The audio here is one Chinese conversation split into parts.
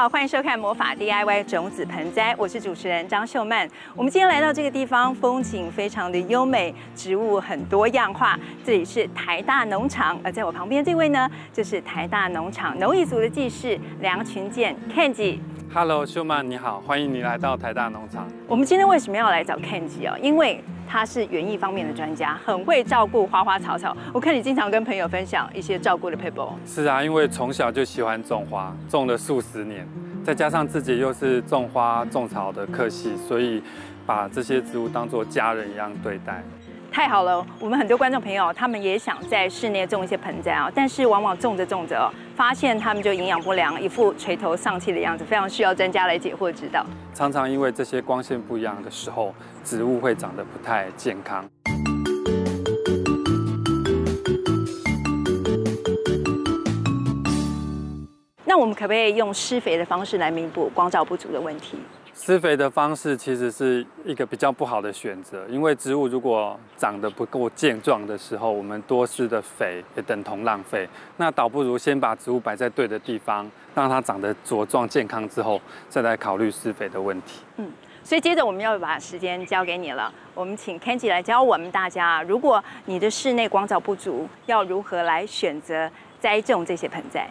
好，欢迎收看魔法 DIY 种子盆栽，我是主持人张秀曼。我们今天来到这个地方，风景非常的优美，植物很多样化。这里是台大农场，而在我旁边这位呢，就是台大农场农艺组的技师梁群健 Kenji。Hello，秀曼你好，欢迎你来到台大农场。我们今天为什么要来找 Kenji 哦？因为他是园艺方面的专家，很会照顾花花草草。我看你经常跟朋友分享一些照顾的 paper。是啊，因为从小就喜欢种花，种了数十年，再加上自己又是种花种草的科系，所以把这些植物当作家人一样对待。太好了，我们很多观众朋友他们也想在室内种一些盆栽啊，但是往往种着种着哦，发现他们就营养不良，一副垂头丧气的样子，非常需要专家来解惑指导。常常因为这些光线不一样的时候，植物会长得不太健康。那我们可不可以用施肥的方式来弥补光照不足的问题？施肥的方式其实是一个比较不好的选择，因为植物如果长得不够健壮的时候，我们多施的肥也等同浪费。那倒不如先把植物摆在对的地方，让它长得茁壮健康之后，再来考虑施肥的问题。嗯，所以接着我们要把时间交给你了，我们请 Kenji 来教我们大家，如果你的室内光照不足，要如何来选择栽种这些盆栽。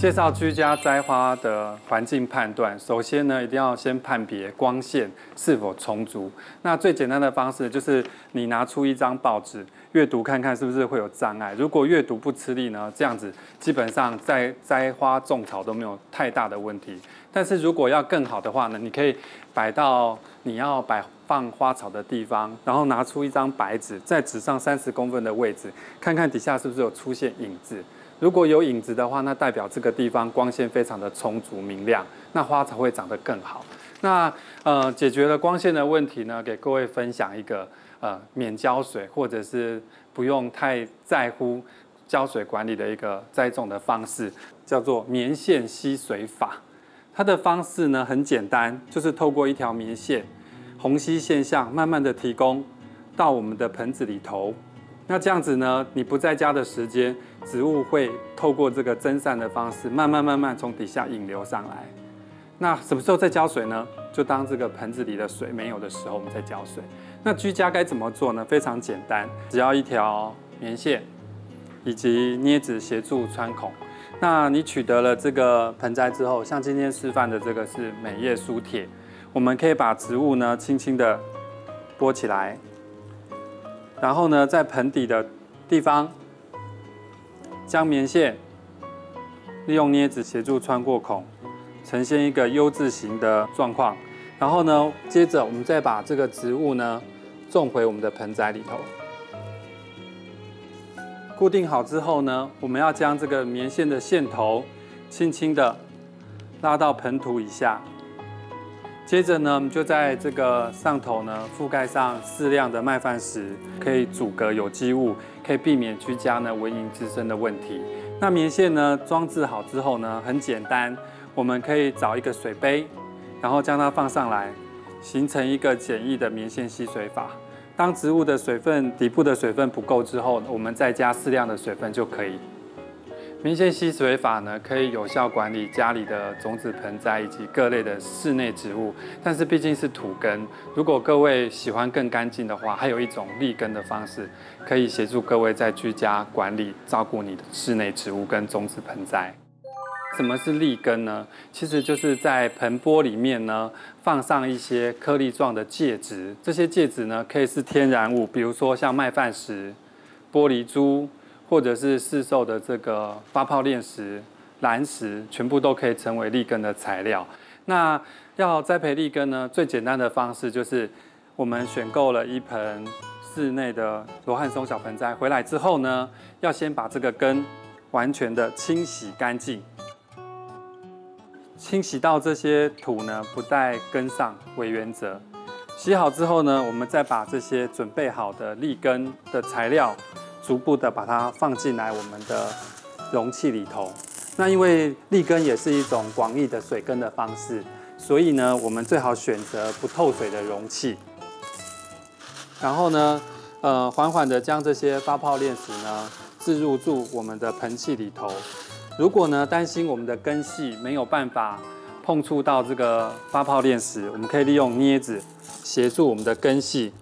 介绍居家栽花的环境判断，首先呢，一定要先判别光线是否充足。那最简单的方式就是你拿出一张报纸，阅读看看是不是会有障碍。如果阅读不吃力呢，这样子基本上在栽花种草都没有太大的问题。但是如果要更好的话呢，你可以摆到你要摆放花草的地方，然后拿出一张白纸，在纸上三十公分的位置，看看底下是不是有出现影子。如果有影子的话，那代表这个地方光线非常的充足明亮，那花才会长得更好。那呃，解决了光线的问题呢，给各位分享一个呃免浇水或者是不用太在乎浇水管理的一个栽种的方式，叫做棉线吸水法。它的方式呢很简单，就是透过一条棉线，虹吸现象慢慢的提供到我们的盆子里头。那这样子呢，你不在家的时间，植物会透过这个蒸散的方式，慢慢慢慢从底下引流上来。那什么时候再浇水呢？就当这个盆子里的水没有的时候，我们再浇水。那居家该怎么做呢？非常简单，只要一条棉线以及镊子协助穿孔。那你取得了这个盆栽之后，像今天示范的这个是美叶苏铁，我们可以把植物呢轻轻的拨起来。然后呢，在盆底的地方，将棉线利用镊子协助穿过孔，呈现一个 U 字形的状况。然后呢，接着我们再把这个植物呢种回我们的盆栽里头。固定好之后呢，我们要将这个棉线的线头轻轻的拉到盆土以下。接着呢，我们就在这个上头呢覆盖上适量的麦饭石，可以阻隔有机物，可以避免居家呢蚊蝇滋生的问题。那棉线呢装置好之后呢，很简单，我们可以找一个水杯，然后将它放上来，形成一个简易的棉线吸水法。当植物的水分底部的水分不够之后，我们再加适量的水分就可以。明线吸水法呢，可以有效管理家里的种子盆栽以及各类的室内植物。但是毕竟是土根，如果各位喜欢更干净的话，还有一种立根的方式，可以协助各位在居家管理、照顾你的室内植物跟种子盆栽。什么是立根呢？其实就是在盆钵里面呢，放上一些颗粒状的介质。这些介质呢，可以是天然物，比如说像麦饭石、玻璃珠。或者是市售的这个发泡炼石、蓝石，全部都可以成为立根的材料。那要栽培立根呢，最简单的方式就是我们选购了一盆室内的罗汉松小盆栽回来之后呢，要先把这个根完全的清洗干净，清洗到这些土呢不带根上为原则。洗好之后呢，我们再把这些准备好的立根的材料。逐步的把它放进来我们的容器里头。那因为立根也是一种广义的水根的方式，所以呢，我们最好选择不透水的容器。然后呢，呃，缓缓的将这些发泡炼石呢置入住我们的盆器里头。如果呢担心我们的根系没有办法碰触到这个发泡链石，我们可以利用镊子协助我们的根系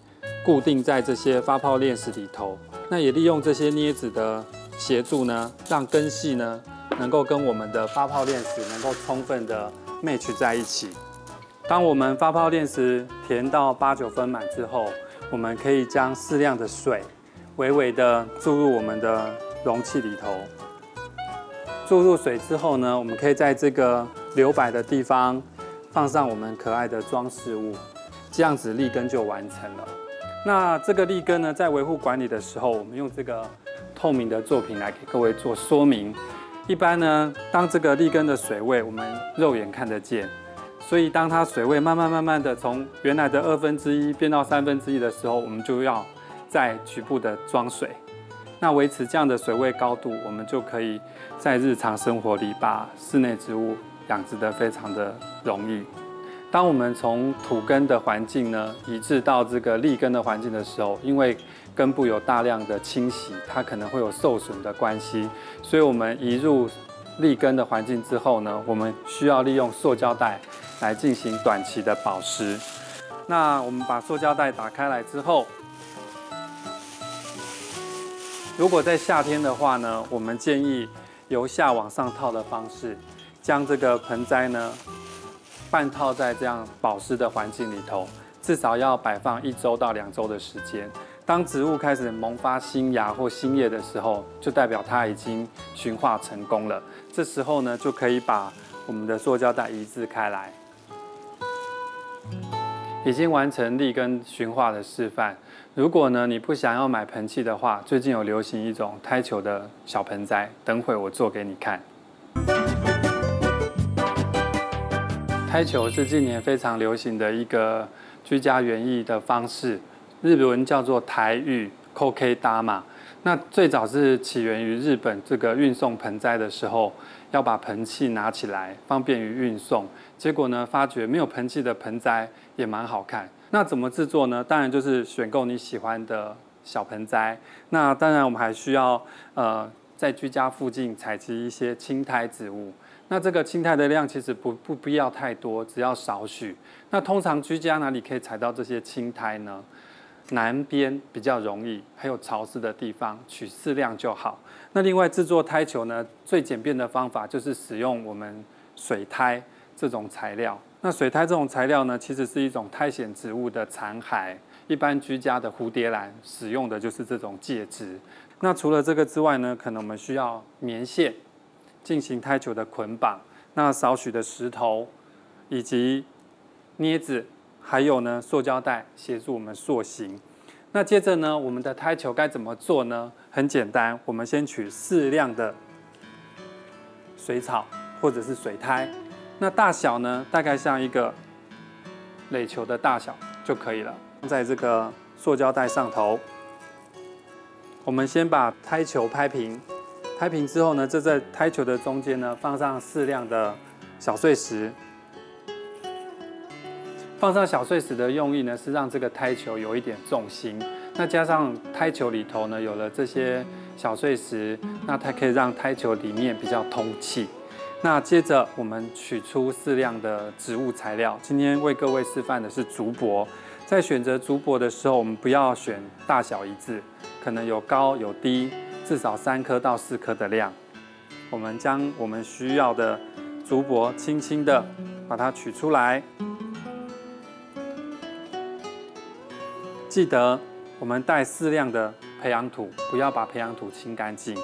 固定在这些发泡链石里头。那也利用这些镊子的协助呢，让根系呢能够跟我们的发泡链石能够充分的 match 在一起。当我们发泡链石填到八九分满之后，我们可以将适量的水微微的注入我们的容器里头。注入水之后呢，我们可以在这个留白的地方放上我们可爱的装饰物，这样子立根就完成了。那这个立根呢，在维护管理的时候，我们用这个透明的作品来给各位做说明。一般呢，当这个立根的水位我们肉眼看得见。所以，当它水位慢慢慢慢的从原来的二分之一变到三分之一的时候，我们就要再局部的装水。那维持这样的水位高度，我们就可以在日常生活里把室内植物养殖得非常的容易。当我们从土根的环境呢移至到这个立根的环境的时候，因为根部有大量的清洗，它可能会有受损的关系，所以我们移入立根的环境之后呢，我们需要利用塑胶袋。来进行短期的保湿。那我们把塑胶袋打开来之后，如果在夏天的话呢，我们建议由下往上套的方式，将这个盆栽呢半套在这样保湿的环境里头，至少要摆放一周到两周的时间。当植物开始萌发新芽或新叶的时候，就代表它已经驯化成功了。这时候呢，就可以把我们的塑胶袋移置开来。已经完成立根驯化的示范。如果呢你不想要买盆器的话，最近有流行一种胎球的小盆栽，等会我做给你看。胎球是近年非常流行的一个居家园艺的方式，日文叫做台语 “Koke Dama”。那最早是起源于日本，这个运送盆栽的时候，要把盆器拿起来，方便于运送。结果呢，发觉没有盆器的盆栽也蛮好看。那怎么制作呢？当然就是选购你喜欢的小盆栽。那当然我们还需要呃在居家附近采集一些青苔植物。那这个青苔的量其实不不必要太多，只要少许。那通常居家哪里可以采到这些青苔呢？南边比较容易，还有潮湿的地方取适量就好。那另外制作胎球呢，最简便的方法就是使用我们水苔。这种材料，那水苔这种材料呢，其实是一种苔藓植物的残骸。一般居家的蝴蝶兰使用的就是这种介质。那除了这个之外呢，可能我们需要棉线进行胎球的捆绑，那少许的石头以及镊子，还有呢塑胶袋协助我们塑形。那接着呢，我们的胎球该怎么做呢？很简单，我们先取适量的水草或者是水苔。那大小呢？大概像一个垒球的大小就可以了。放在这个塑胶袋上头，我们先把胎球拍平。拍平之后呢，这在胎球的中间呢，放上适量的小碎石。放上小碎石的用意呢，是让这个胎球有一点重心。那加上胎球里头呢，有了这些小碎石，那它可以让胎球里面比较通气。那接着我们取出适量的植物材料。今天为各位示范的是竹柏。在选择竹柏的时候，我们不要选大小一致，可能有高有低，至少三颗到四颗的量。我们将我们需要的竹柏轻轻的把它取出来。记得我们带适量的培养土，不要把培养土清干净，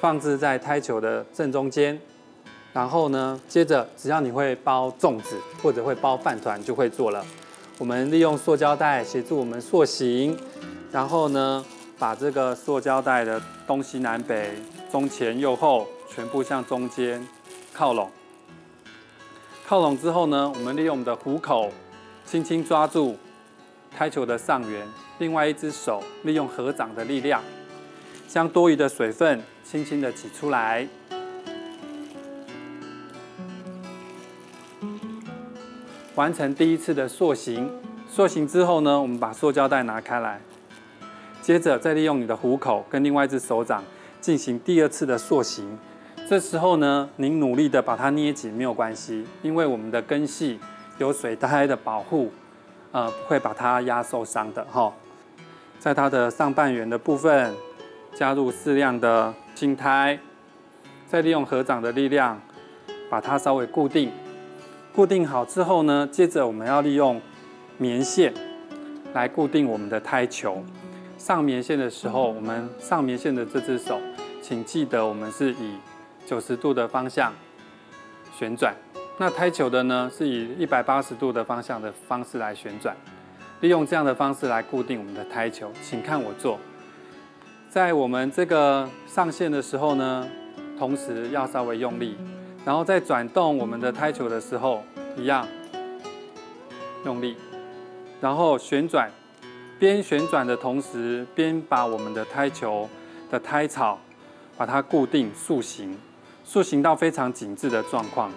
放置在胎球的正中间。然后呢，接着只要你会包粽子或者会包饭团，就会做了。我们利用塑胶袋协助我们塑形，然后呢，把这个塑胶袋的东西南北、中前右后全部向中间靠拢。靠拢之后呢，我们利用我们的虎口轻轻抓住胎球的上缘，另外一只手利用合掌的力量，将多余的水分轻轻的挤出来。完成第一次的塑形，塑形之后呢，我们把塑胶袋拿开来，接着再利用你的虎口跟另外一只手掌进行第二次的塑形。这时候呢，您努力的把它捏紧没有关系，因为我们的根系有水胎的保护，呃，不会把它压受伤的哈。在它的上半圆的部分加入适量的青苔，再利用合掌的力量把它稍微固定。固定好之后呢，接着我们要利用棉线来固定我们的胎球。上棉线的时候，我们上棉线的这只手，请记得我们是以九十度的方向旋转，那胎球的呢是以一百八十度的方向的方式来旋转，利用这样的方式来固定我们的胎球。请看我做，在我们这个上线的时候呢，同时要稍微用力，然后在转动我们的胎球的时候，一样用力，然后旋转，边旋转的同时，边把我们的胎球的胎草把它固定塑形。塑形到非常紧致的状况，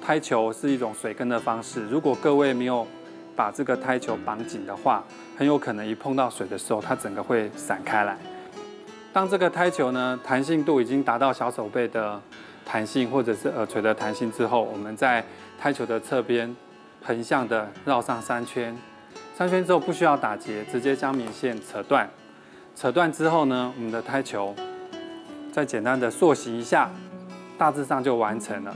胎球是一种水根的方式。如果各位没有把这个胎球绑紧的话，很有可能一碰到水的时候，它整个会散开来。当这个胎球呢弹性度已经达到小手背的弹性，或者是耳垂的弹性之后，我们在胎球的侧边横向的绕上三圈，三圈之后不需要打结，直接将棉线扯断。扯断之后呢，我们的胎球再简单的塑形一下。大致上就完成了。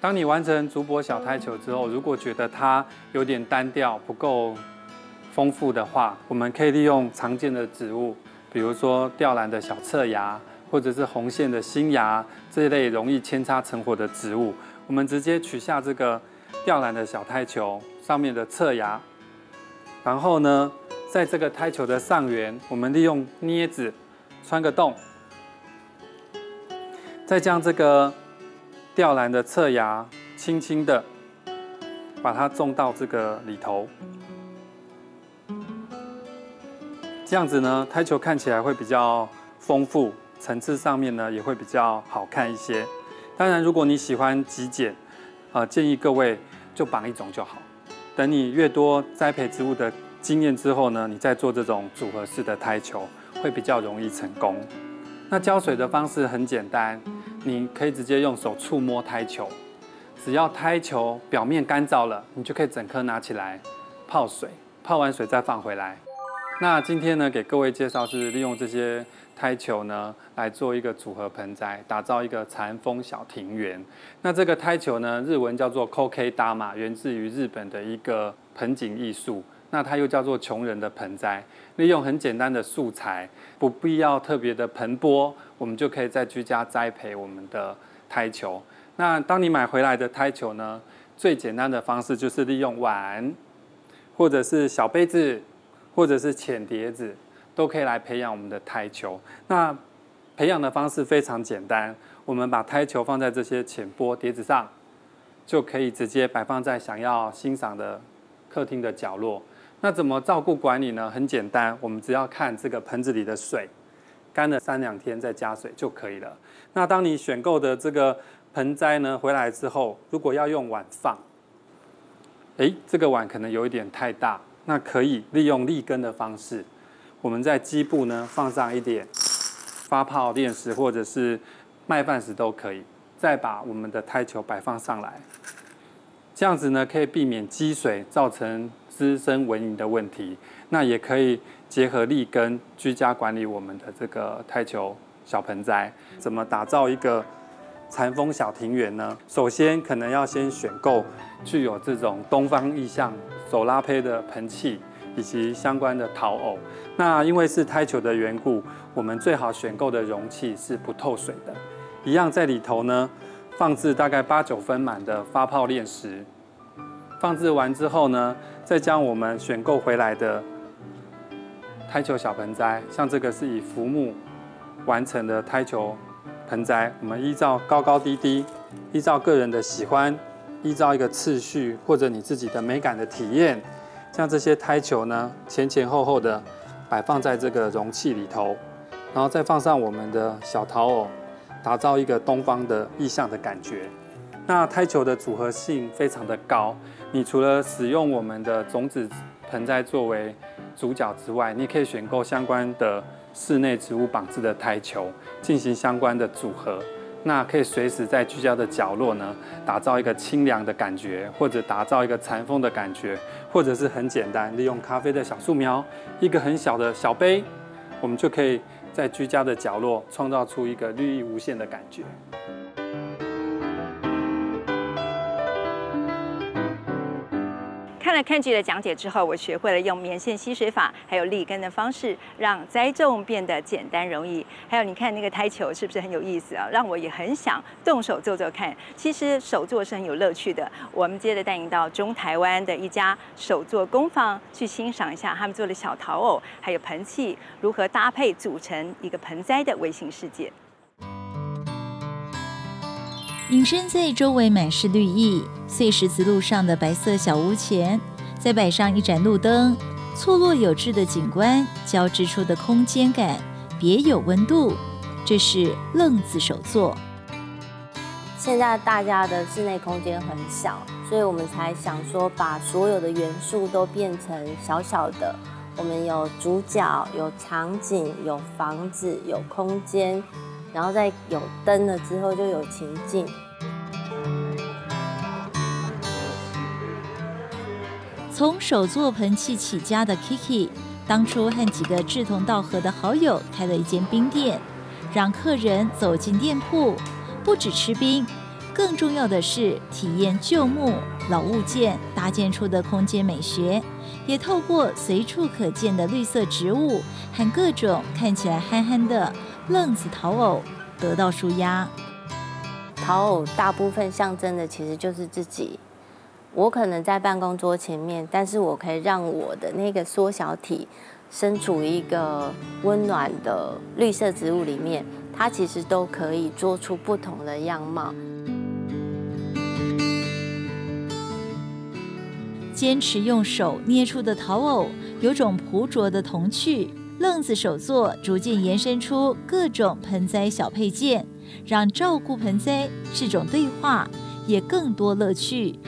当你完成竹柏小胎球之后，如果觉得它有点单调、不够丰富的话，我们可以利用常见的植物，比如说吊兰的小侧芽，或者是红线的新芽这一类容易扦插成活的植物，我们直接取下这个吊兰的小胎球上面的侧芽，然后呢，在这个胎球的上缘，我们利用镊子穿个洞。再将这个吊兰的侧芽轻轻的把它种到这个里头，这样子呢，胎球看起来会比较丰富，层次上面呢也会比较好看一些。当然，如果你喜欢极简，呃，建议各位就绑一种就好。等你越多栽培植物的经验之后呢，你再做这种组合式的胎球，会比较容易成功。那浇水的方式很简单，你可以直接用手触摸胎球，只要胎球表面干燥了，你就可以整颗拿起来泡水，泡完水再放回来。那今天呢，给各位介绍是利用这些胎球呢来做一个组合盆栽，打造一个禅风小庭园。那这个胎球呢，日文叫做 Koke Dama，源自于日本的一个盆景艺术。那它又叫做穷人的盆栽，利用很简单的素材，不必要特别的盆钵，我们就可以在居家栽培我们的胎球。那当你买回来的胎球呢，最简单的方式就是利用碗，或者是小杯子，或者是浅碟子，都可以来培养我们的胎球。那培养的方式非常简单，我们把胎球放在这些浅波碟子上，就可以直接摆放在想要欣赏的客厅的角落。那怎么照顾管理呢？很简单，我们只要看这个盆子里的水，干了三两天再加水就可以了。那当你选购的这个盆栽呢回来之后，如果要用碗放，哎，这个碗可能有一点太大，那可以利用立根的方式，我们在基部呢放上一点发泡炼石或者是麦饭石都可以，再把我们的胎球摆放上来，这样子呢可以避免积水造成。滋生蚊蝇的问题，那也可以结合立根居家管理我们的这个胎球小盆栽。怎么打造一个禅风小庭园呢？首先可能要先选购具有这种东方意象手拉胚的盆器以及相关的陶偶。那因为是胎球的缘故，我们最好选购的容器是不透水的。一样在里头呢，放置大概八九分满的发泡炼石。放置完之后呢？再将我们选购回来的胎球小盆栽，像这个是以浮木完成的胎球盆栽，我们依照高高低低，依照个人的喜欢，依照一个次序或者你自己的美感的体验，将这些胎球呢前前后后的摆放在这个容器里头，然后再放上我们的小陶偶，打造一个东方的意象的感觉。那胎球的组合性非常的高。你除了使用我们的种子盆栽作为主角之外，你可以选购相关的室内植物绑制的胎球，进行相关的组合，那可以随时在居家的角落呢，打造一个清凉的感觉，或者打造一个禅风的感觉，或者是很简单，利用咖啡的小树苗，一个很小的小杯，我们就可以在居家的角落创造出一个绿意无限的感觉。看了 Kenji 的讲解之后，我学会了用棉线吸水法，还有立根的方式，让栽种变得简单容易。还有，你看那个胎球是不是很有意思啊？让我也很想动手做做看。其实手做是很有乐趣的。我们接着带您到中台湾的一家手作工坊，去欣赏一下他们做的小陶偶，还有盆器如何搭配组成一个盆栽的微型世界。隐身在周围满是绿意、碎石子路上的白色小屋前，再摆上一盏路灯，错落有致的景观交织出的空间感，别有温度。这是愣子手作。现在大家的室内空间很小，所以我们才想说，把所有的元素都变成小小的。我们有主角，有场景，有房子，有空间。然后再有灯了之后，就有情境。从手做盆器起家的 Kiki，当初和几个志同道合的好友开了一间冰店，让客人走进店铺，不止吃冰，更重要的是体验旧木老物件搭建出的空间美学，也透过随处可见的绿色植物和各种看起来憨憨的。愣子陶偶得到舒压，陶偶大部分象征的其实就是自己。我可能在办公桌前面，但是我可以让我的那个缩小体身处一个温暖的绿色植物里面，它其实都可以做出不同的样貌。坚持用手捏出的陶偶，有种朴拙的童趣。愣子手作逐渐延伸出各种盆栽小配件，让照顾盆栽是种对话，也更多乐趣。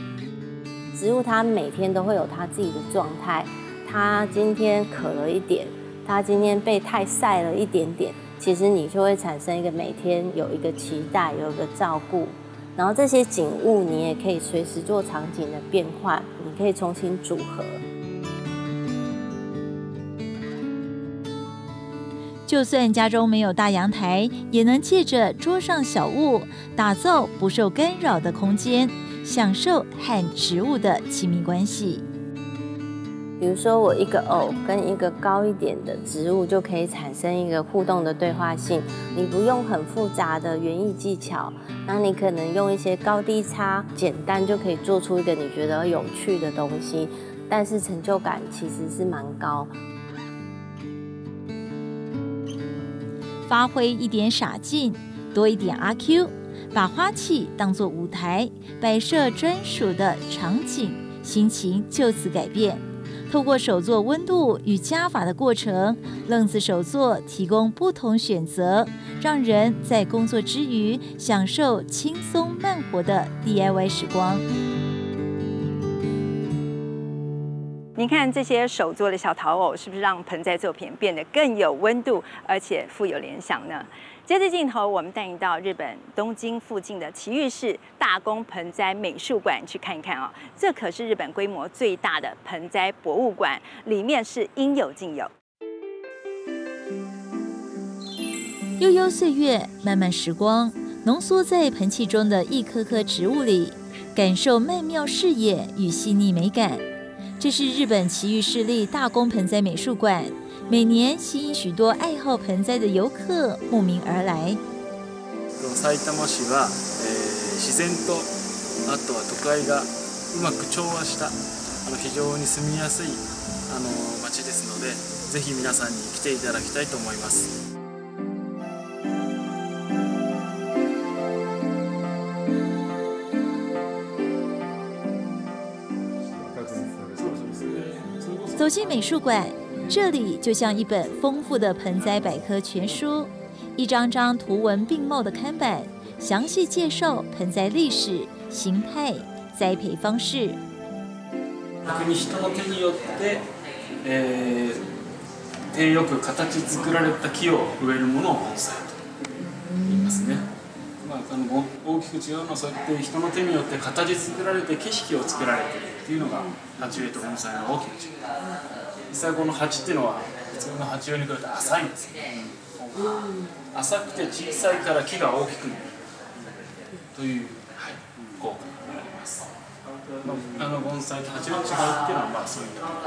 植物它每天都会有它自己的状态，它今天渴了一点，它今天被太晒了一点点，其实你就会产生一个每天有一个期待，有一个照顾，然后这些景物你也可以随时做场景的变换，你可以重新组合。就算家中没有大阳台，也能借着桌上小物，打造不受干扰的空间，享受和植物的亲密关系。比如说，我一个藕跟一个高一点的植物，就可以产生一个互动的对话性。你不用很复杂的园艺技巧，那你可能用一些高低差，简单就可以做出一个你觉得有趣的东西，但是成就感其实是蛮高。发挥一点傻劲，多一点阿 Q，把花器当作舞台，摆设专属的场景，心情就此改变。透过手作温度与加法的过程，愣子手作提供不同选择，让人在工作之余享受轻松慢活的 DIY 时光。您看这些手做的小陶偶，是不是让盆栽作品变得更有温度，而且富有联想呢？接着镜头，我们带你到日本东京附近的奇遇市大宫盆栽美术馆去看一看哦。这可是日本规模最大的盆栽博物馆，里面是应有尽有。悠悠岁月，漫漫时光，浓缩在盆器中的一颗颗植物里，感受曼妙视野与细腻美感。这是日本奇遇市立大宫盆栽美术馆，每年吸引许多愛好盆栽的游客慕名而来。埼玉市は、え自然とあとは都会がうまく調和したあの非常に住みやすいあの町ですので、ぜひ皆さんに来ていただきたいと思います。走进美术馆， 这里就像一本丰富的盆栽百科全书，一张张图文并茂的看板，详细介绍盆栽历史、形态、栽培方式。逆に人の手によって、え手よく形作られた木を植えるものを盆栽と言いますね。まあ あの大きく違うのはそうやって人の手によって形作られて景色を作られてるっていうのが鉢植えと盆栽の大きな違い 実際この鉢っていうのは普通の鉢植えに比べて浅いんですよ浅くて小さいから木が大きくなるという、はい、効果があります、まあ、あの盆栽と鉢の違いっていうのはまあそういったところ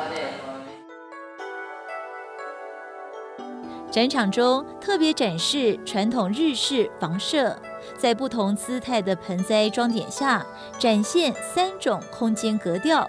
展场中特别展示传统日式房舍，在不同姿态的盆栽装点下，展现三种空间格调。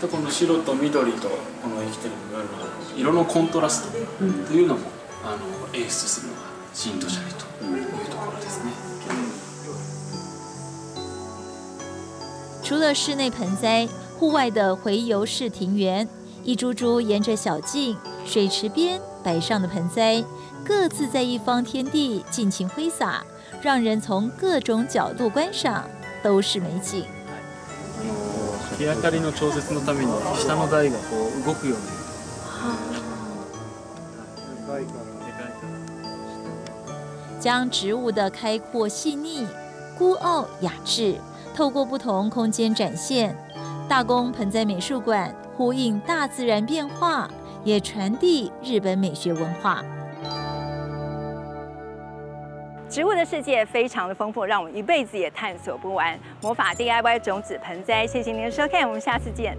あとこの白と緑とこの生きてる部分の色のコントラストというのもあの演出するのが新都社里というところですね、除了室内盆栽，户外的回游式庭园，一株株沿着小径、水池边摆上的盆栽，各自在一方天地尽情挥洒，让人从各种角度观赏，都是美景。 あの日当たりの調節のために下の台がこう動くようにでかいから将植物的开阔细腻、孤傲雅致，透过不同空间展现。大宫盆栽美术馆呼应大自然变化，也传递日本美学文化。 植物的世界非常的丰富，让我们一辈子也探索不完。魔法 DIY 种子盆栽，谢谢您的收看，我们下次见。